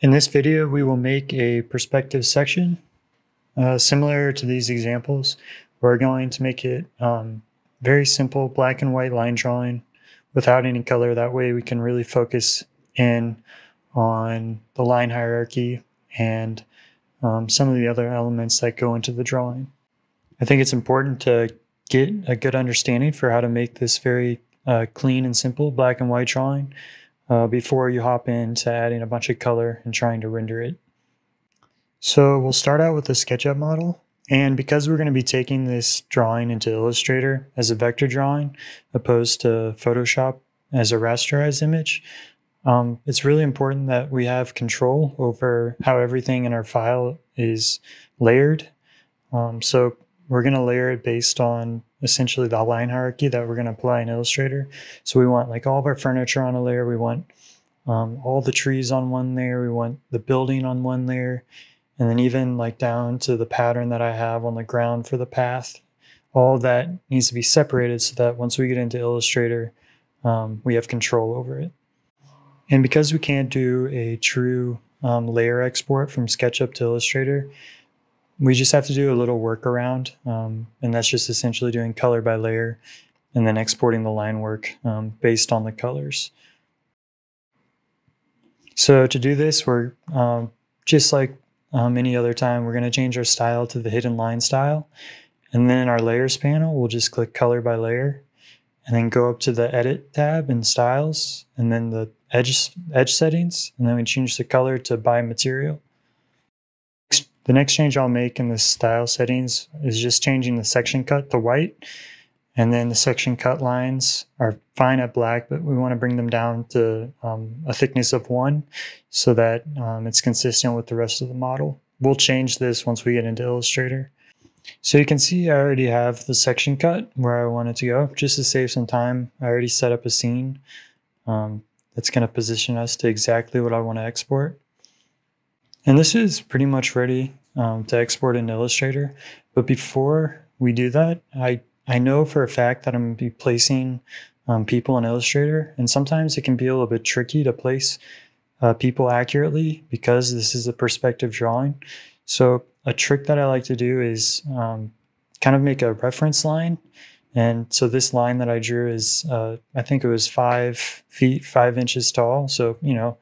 In this video, we will make a perspective section. Uh, similar to these examples, we're going to make it um, very simple black and white line drawing without any color. That way we can really focus in on the line hierarchy and um, some of the other elements that go into the drawing. I think it's important to get a good understanding for how to make this very uh, clean and simple black and white drawing uh, before you hop into adding a bunch of color and trying to render it. So we'll start out with the SketchUp model. And because we're going to be taking this drawing into Illustrator as a vector drawing, opposed to Photoshop as a rasterized image, um, it's really important that we have control over how everything in our file is layered. Um, so we're going to layer it based on essentially the line hierarchy that we're going to apply in Illustrator. So we want like all of our furniture on a layer. We want um, all the trees on one layer. We want the building on one layer. And then even like down to the pattern that I have on the ground for the path. All that needs to be separated so that once we get into Illustrator, um, we have control over it. And because we can't do a true um, layer export from SketchUp to Illustrator, we just have to do a little workaround, um, and that's just essentially doing color by layer and then exporting the line work um, based on the colors. So to do this, we're um, just like um, any other time, we're going to change our style to the hidden line style. And then in our layers panel, we'll just click color by layer and then go up to the edit tab in styles and then the edge edge settings. And then we change the color to by material. The next change I'll make in the style settings is just changing the section cut to white. And then the section cut lines are fine at black, but we want to bring them down to um, a thickness of one so that um, it's consistent with the rest of the model. We'll change this once we get into Illustrator. So you can see I already have the section cut where I want it to go. Just to save some time, I already set up a scene um, that's going to position us to exactly what I want to export. And this is pretty much ready um, to export in Illustrator. But before we do that, I, I know for a fact that I'm going to be placing um, people in Illustrator. And sometimes it can be a little bit tricky to place uh, people accurately because this is a perspective drawing. So a trick that I like to do is um, kind of make a reference line. And so this line that I drew is, uh, I think it was five feet, five inches tall. So, you know,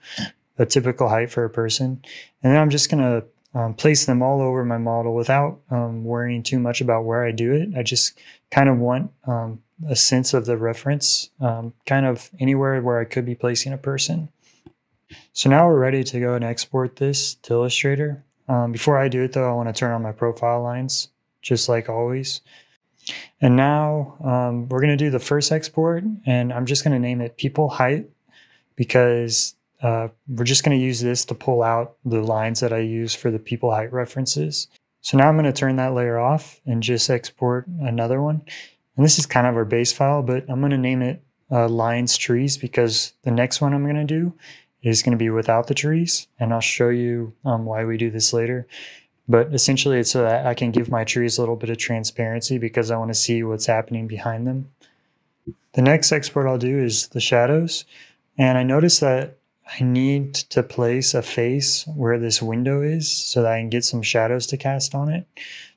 a typical height for a person. And then I'm just going to um, place them all over my model without um, worrying too much about where I do it. I just kind of want um, a sense of the reference, um, kind of anywhere where I could be placing a person. So now we're ready to go and export this to Illustrator. Um, before I do it though, I want to turn on my profile lines, just like always. And now um, we're going to do the first export and I'm just going to name it people height because uh, we're just going to use this to pull out the lines that I use for the people height references. So now I'm going to turn that layer off and just export another one. And this is kind of our base file, but I'm going to name it uh, lines trees because the next one I'm going to do is going to be without the trees. And I'll show you um, why we do this later. But essentially it's so that I can give my trees a little bit of transparency because I want to see what's happening behind them. The next export I'll do is the shadows. And I notice that I need to place a face where this window is so that I can get some shadows to cast on it.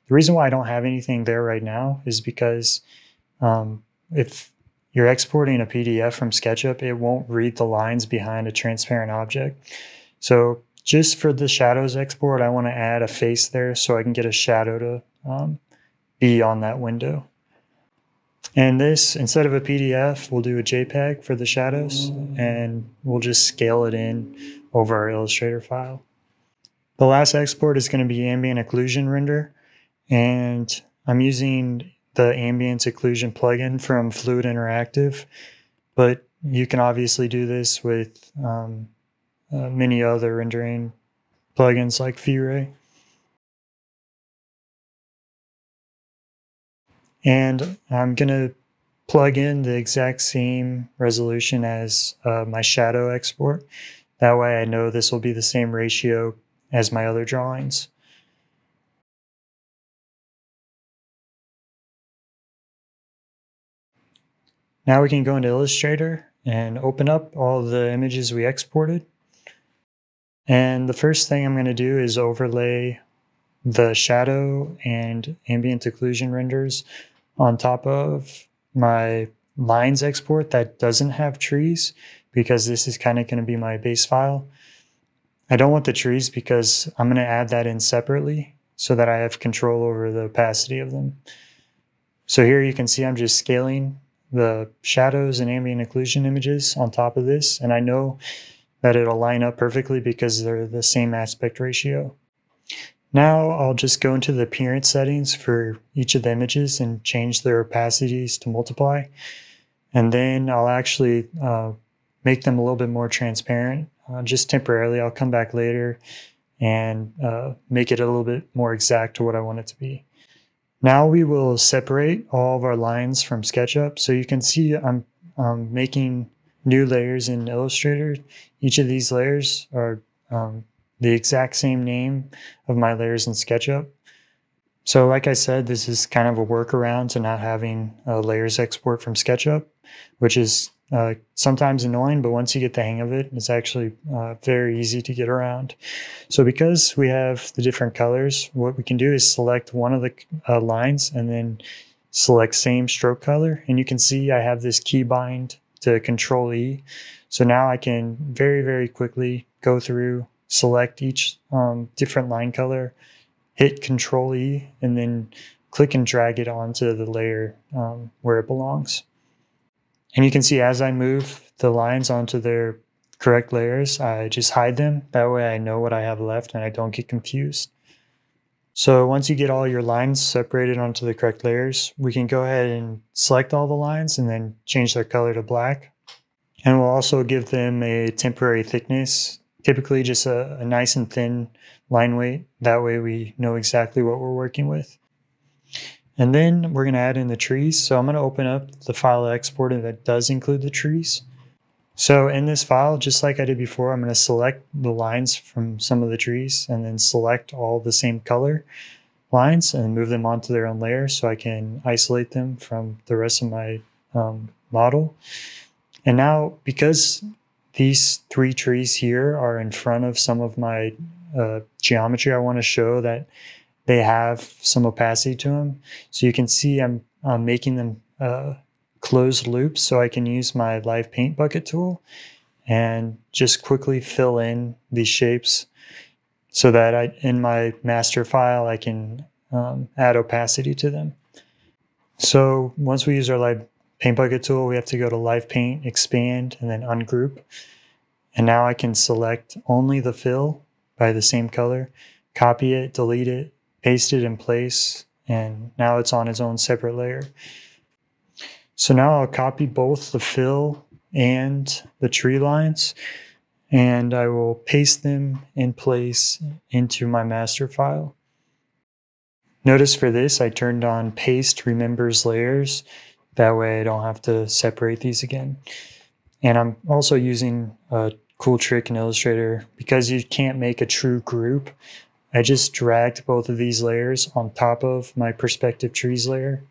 The reason why I don't have anything there right now is because um, if you're exporting a PDF from SketchUp, it won't read the lines behind a transparent object. So just for the shadows export, I want to add a face there so I can get a shadow to um, be on that window. And this, instead of a PDF, we'll do a JPEG for the shadows and we'll just scale it in over our Illustrator file. The last export is going to be ambient occlusion render. And I'm using the ambient occlusion plugin from Fluid Interactive, but you can obviously do this with um, uh, many other rendering plugins like V-Ray. And I'm going to plug in the exact same resolution as uh, my shadow export. That way I know this will be the same ratio as my other drawings. Now we can go into Illustrator and open up all the images we exported. And the first thing I'm going to do is overlay the shadow and ambient occlusion renders on top of my lines export that doesn't have trees because this is kind of going to be my base file. I don't want the trees because I'm going to add that in separately so that I have control over the opacity of them. So here you can see I'm just scaling the shadows and ambient occlusion images on top of this. And I know that it'll line up perfectly because they're the same aspect ratio. Now I'll just go into the appearance settings for each of the images and change their opacities to multiply. And then I'll actually uh, make them a little bit more transparent, uh, just temporarily. I'll come back later and uh, make it a little bit more exact to what I want it to be. Now we will separate all of our lines from SketchUp. So you can see I'm um, making new layers in Illustrator. Each of these layers are um, the exact same name of my layers in SketchUp. So like I said, this is kind of a workaround to not having a layers export from SketchUp, which is uh, sometimes annoying, but once you get the hang of it, it's actually uh, very easy to get around. So because we have the different colors, what we can do is select one of the uh, lines and then select same stroke color. And you can see I have this keybind to control E. So now I can very, very quickly go through select each um, different line color, hit Control E, and then click and drag it onto the layer um, where it belongs. And you can see as I move the lines onto their correct layers, I just hide them. That way I know what I have left and I don't get confused. So once you get all your lines separated onto the correct layers, we can go ahead and select all the lines and then change their color to black. And we'll also give them a temporary thickness typically just a, a nice and thin line weight. That way we know exactly what we're working with. And then we're going to add in the trees. So I'm going to open up the file exporter that does include the trees. So in this file, just like I did before, I'm going to select the lines from some of the trees and then select all the same color lines and move them onto their own layer so I can isolate them from the rest of my um, model. And now because these three trees here are in front of some of my uh, geometry. I want to show that they have some opacity to them. So you can see I'm, I'm making them uh, closed loops so I can use my live paint bucket tool and just quickly fill in these shapes so that I, in my master file, I can um, add opacity to them. So once we use our live paint bucket tool, we have to go to live paint, expand, and then ungroup. And now I can select only the fill by the same color, copy it, delete it, paste it in place, and now it's on its own separate layer. So now I'll copy both the fill and the tree lines, and I will paste them in place into my master file. Notice for this, I turned on paste remembers layers that way I don't have to separate these again. And I'm also using a cool trick in Illustrator because you can't make a true group. I just dragged both of these layers on top of my perspective trees layer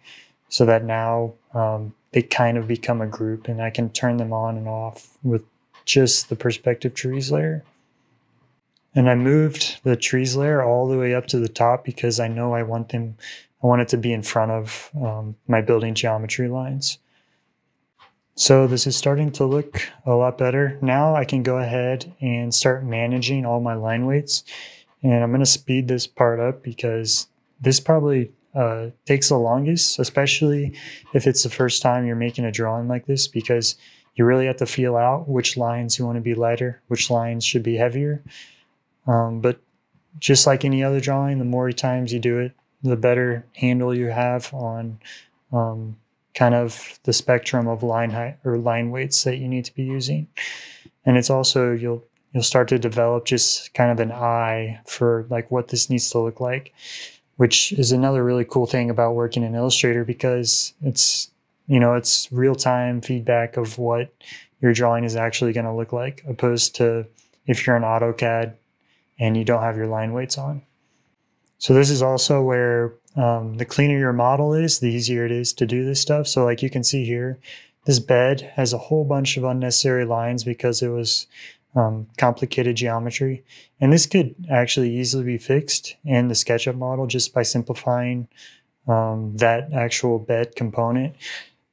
so that now um, they kind of become a group and I can turn them on and off with just the perspective trees layer. And I moved the trees layer all the way up to the top because I know I want them I want it to be in front of um, my building geometry lines. So this is starting to look a lot better. Now I can go ahead and start managing all my line weights. And I'm going to speed this part up because this probably uh, takes the longest, especially if it's the first time you're making a drawing like this, because you really have to feel out which lines you want to be lighter, which lines should be heavier. Um, but just like any other drawing, the more times you do it, the better handle you have on um, kind of the spectrum of line height or line weights that you need to be using. And it's also you'll you'll start to develop just kind of an eye for like what this needs to look like, which is another really cool thing about working in Illustrator because it's you know it's real time feedback of what your drawing is actually going to look like opposed to if you're in AutoCAD and you don't have your line weights on. So this is also where um, the cleaner your model is, the easier it is to do this stuff. So like you can see here, this bed has a whole bunch of unnecessary lines because it was um, complicated geometry. And this could actually easily be fixed in the SketchUp model just by simplifying um, that actual bed component.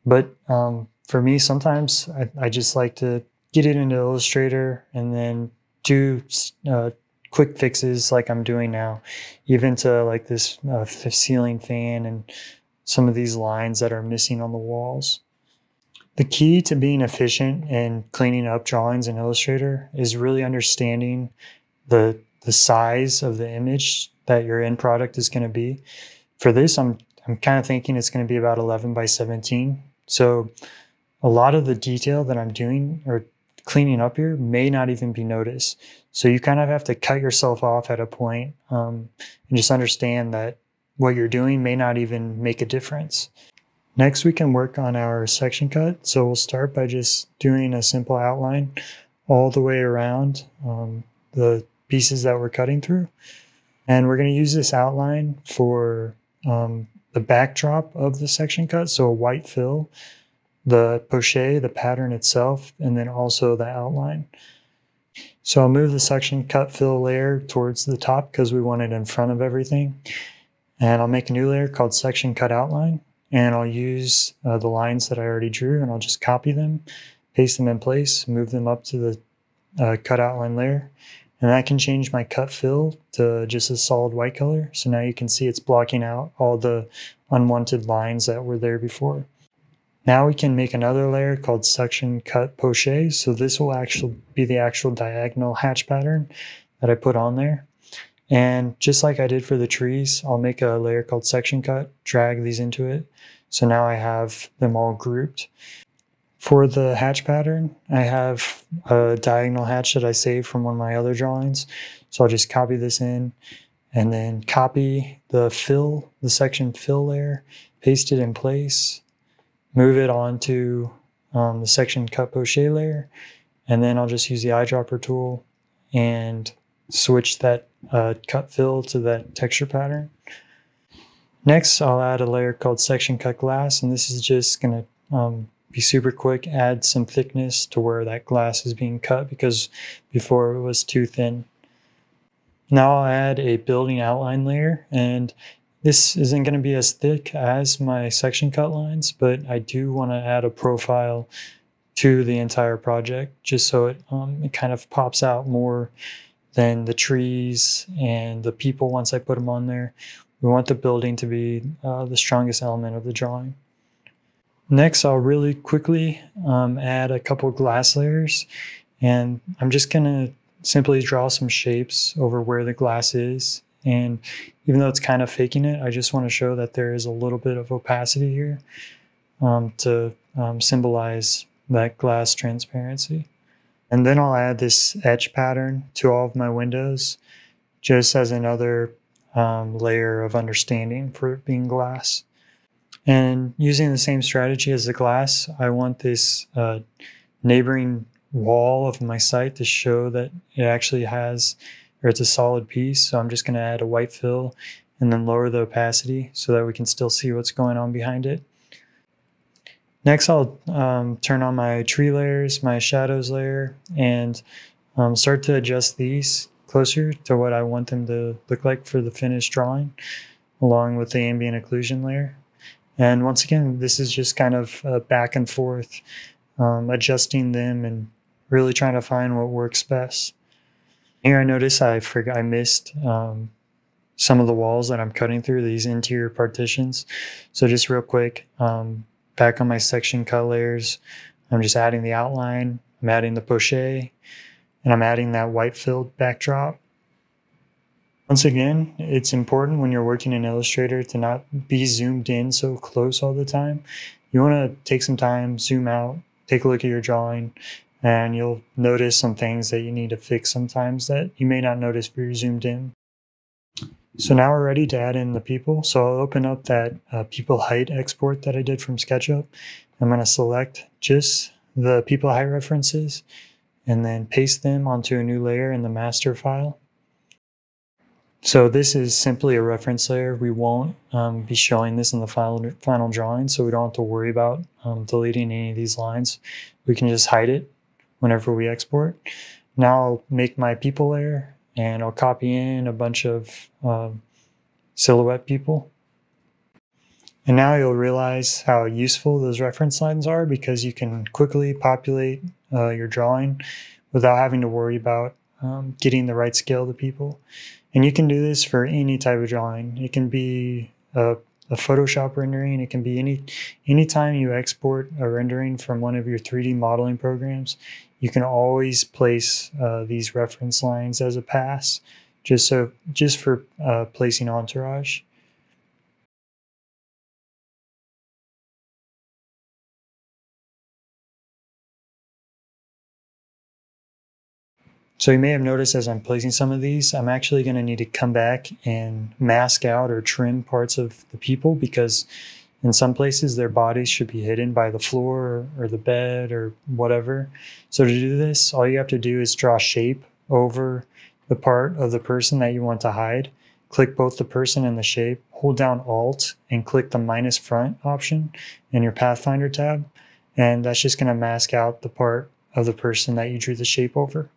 But um, for me, sometimes I, I, just like to get it into Illustrator and then do uh, quick fixes like I'm doing now, even to like this uh, ceiling fan and some of these lines that are missing on the walls. The key to being efficient and cleaning up drawings in Illustrator is really understanding the the size of the image that your end product is going to be. For this, I'm I'm kind of thinking it's going to be about 11 by 17. So a lot of the detail that I'm doing or cleaning up here may not even be noticed. So you kind of have to cut yourself off at a point, um, and just understand that what you're doing may not even make a difference. Next, we can work on our section cut. So we'll start by just doing a simple outline all the way around um, the pieces that we're cutting through. And we're going to use this outline for um, the backdrop of the section cut. So a white fill, the poche, the pattern itself, and then also the outline. So I'll move the section cut fill layer towards the top because we want it in front of everything. And I'll make a new layer called section cut outline and I'll use uh, the lines that I already drew and I'll just copy them, paste them in place, move them up to the uh, cut outline layer. And I can change my cut fill to just a solid white color. So now you can see it's blocking out all the unwanted lines that were there before. Now we can make another layer called section cut poche. So this will actually be the actual diagonal hatch pattern that I put on there. And just like I did for the trees, I'll make a layer called section cut, drag these into it. So now I have them all grouped. For the hatch pattern, I have a diagonal hatch that I saved from one of my other drawings. So I'll just copy this in and then copy the fill, the section fill layer, paste it in place, move it onto um, the section cut poche layer, and then I'll just use the eyedropper tool and switch that uh, cut fill to that texture pattern. Next, I'll add a layer called section cut glass, and this is just gonna um, be super quick, add some thickness to where that glass is being cut because before it was too thin. Now I'll add a building outline layer, and this isn't gonna be as thick as my section cut lines, but I do wanna add a profile to the entire project just so it, um, it kind of pops out more than the trees and the people once I put them on there. We want the building to be uh, the strongest element of the drawing. Next, I'll really quickly um, add a couple glass layers and I'm just gonna simply draw some shapes over where the glass is. And even though it's kind of faking it, I just wanna show that there is a little bit of opacity here um, to um, symbolize that glass transparency. And then I'll add this etch pattern to all of my windows just as another um, layer of understanding for it being glass. And using the same strategy as the glass, I want this uh, neighboring wall of my site to show that it actually has, or it's a solid piece. So I'm just going to add a white fill and then lower the opacity so that we can still see what's going on behind it. Next, I'll um, turn on my tree layers, my shadows layer, and um, start to adjust these closer to what I want them to look like for the finished drawing, along with the ambient occlusion layer. And once again, this is just kind of back and forth, um, adjusting them and really trying to find what works best. Here I notice I forgot I missed um, some of the walls that I'm cutting through, these interior partitions. So just real quick, um, back on my section cut layers. I'm just adding the outline, I'm adding the poche, and I'm adding that white filled backdrop. Once again, it's important when you're working in Illustrator to not be zoomed in so close all the time. You want to take some time, zoom out, take a look at your drawing, and you'll notice some things that you need to fix sometimes that you may not notice if you're zoomed in. So now we're ready to add in the people. So I'll open up that uh, people height export that I did from SketchUp. I'm going to select just the people height references and then paste them onto a new layer in the master file. So this is simply a reference layer. We won't um, be showing this in the final, final drawing, so we don't have to worry about um, deleting any of these lines. We can just hide it whenever we export. now I'll make my people layer and I'll copy in a bunch of um, silhouette people. And now you'll realize how useful those reference lines are because you can quickly populate uh, your drawing without having to worry about um, getting the right scale to people. And you can do this for any type of drawing. It can be a, a Photoshop rendering. It can be any anytime you export a rendering from one of your 3D modeling programs, you can always place uh, these reference lines as a pass, just so just for uh, placing entourage. So you may have noticed as I'm placing some of these, I'm actually going to need to come back and mask out or trim parts of the people because in some places their bodies should be hidden by the floor or the bed or whatever. So to do this, all you have to do is draw shape over the part of the person that you want to hide. Click both the person and the shape, hold down Alt and click the minus front option in your Pathfinder tab. And that's just going to mask out the part of the person that you drew the shape over.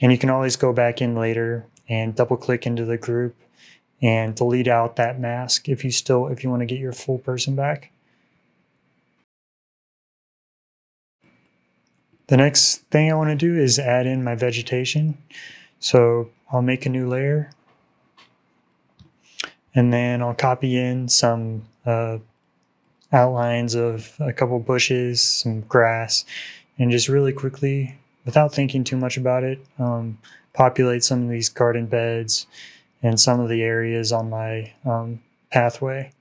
And you can always go back in later and double click into the group and delete out that mask if you still if you want to get your full person back. The next thing I want to do is add in my vegetation. So I'll make a new layer and then I'll copy in some uh, outlines of a couple bushes, some grass, and just really quickly without thinking too much about it, um, populate some of these garden beds and some of the areas on my um, pathway.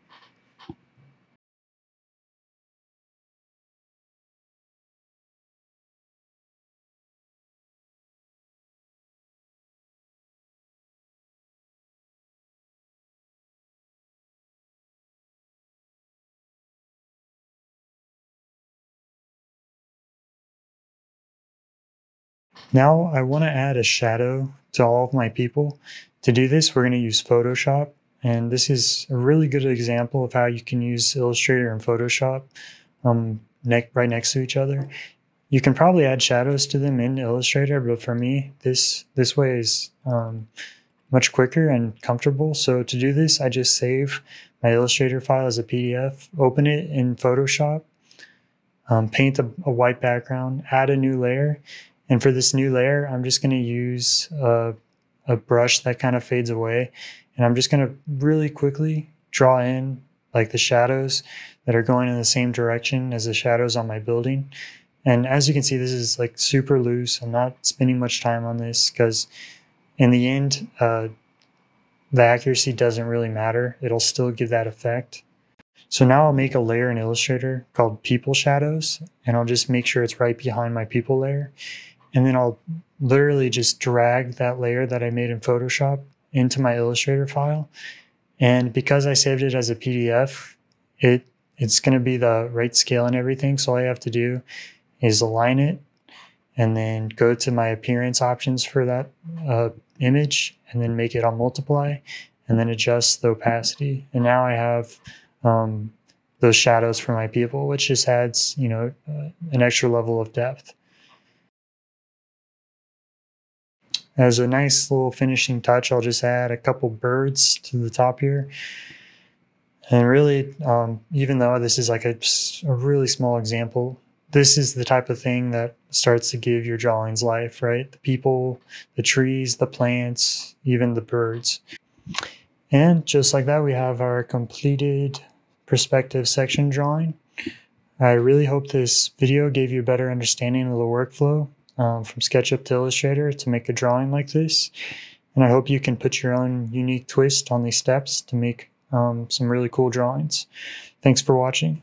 Now I want to add a shadow to all of my people. To do this, we're going to use Photoshop. And this is a really good example of how you can use Illustrator and Photoshop um, ne right next to each other. You can probably add shadows to them in Illustrator, but for me, this this way is um, much quicker and comfortable. So to do this, I just save my Illustrator file as a PDF, open it in Photoshop, um, paint a, a white background, add a new layer, and for this new layer, I'm just going to use a, a brush that kind of fades away. And I'm just going to really quickly draw in like the shadows that are going in the same direction as the shadows on my building. And as you can see, this is like super loose. I'm not spending much time on this because in the end, uh, the accuracy doesn't really matter. It'll still give that effect. So now I'll make a layer in Illustrator called People Shadows, and I'll just make sure it's right behind my People layer and then I'll literally just drag that layer that I made in Photoshop into my Illustrator file. And because I saved it as a PDF, it it's going to be the right scale and everything. So all I have to do is align it and then go to my appearance options for that uh, image and then make it on multiply and then adjust the opacity. And now I have um, those shadows for my people, which just adds, you know, uh, an extra level of depth. As a nice little finishing touch, I'll just add a couple birds to the top here. And really, um, even though this is like a, a really small example, this is the type of thing that starts to give your drawings life, right? The people, the trees, the plants, even the birds. And just like that, we have our completed perspective section drawing. I really hope this video gave you a better understanding of the workflow um, from SketchUp to Illustrator to make a drawing like this. And I hope you can put your own unique twist on these steps to make um, some really cool drawings. Thanks for watching.